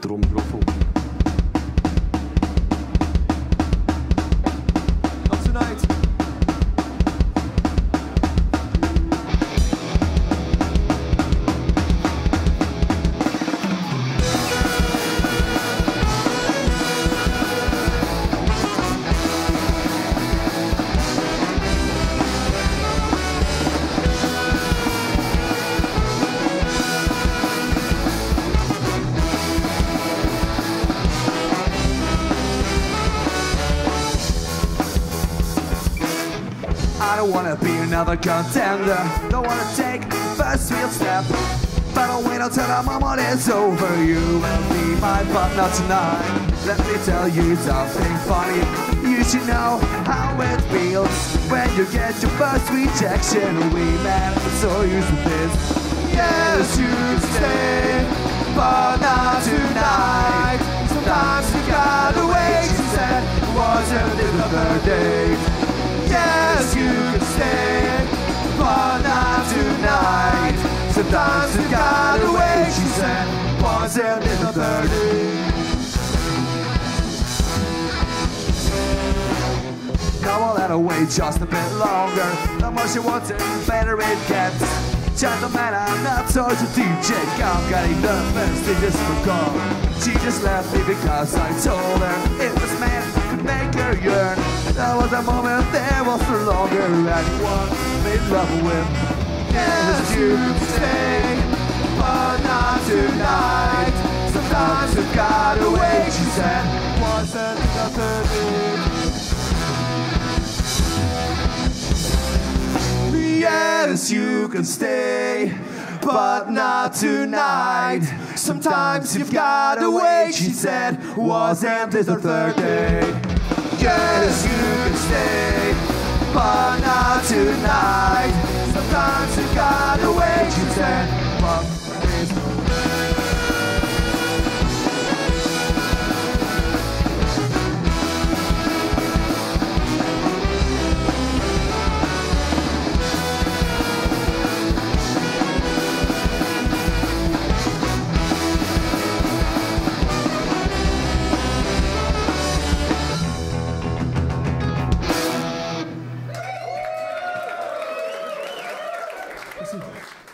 Tromgeroffel. Not I don't wanna be another contender. Don't wanna take first real step. But I'll wait until the moment is over. You will be my partner tonight. Let me tell you something funny. You should know how it feels when you get your first rejection. We are so used to this. Yes, you stay, but not tonight. You gotta wait, she said, wasn't it the third day? Now I'll let her wait just a bit longer. The more she wants it, the better it gets. Gentlemen, I'm not such a DJ. I'm getting the messages from God. She just left me because I told her if this man could make her yearn. That was a moment there was no longer anyone made love with. Yes, you stay, times have got away, she said. Wasn't nothing new. Yes, you can stay, but not tonight. Sometimes you've got to wait, she said. Wasn't this the third day? Yes, you can stay, but not tonight. Sometimes you've got to wait, she said. "Wasn't Well, すいません。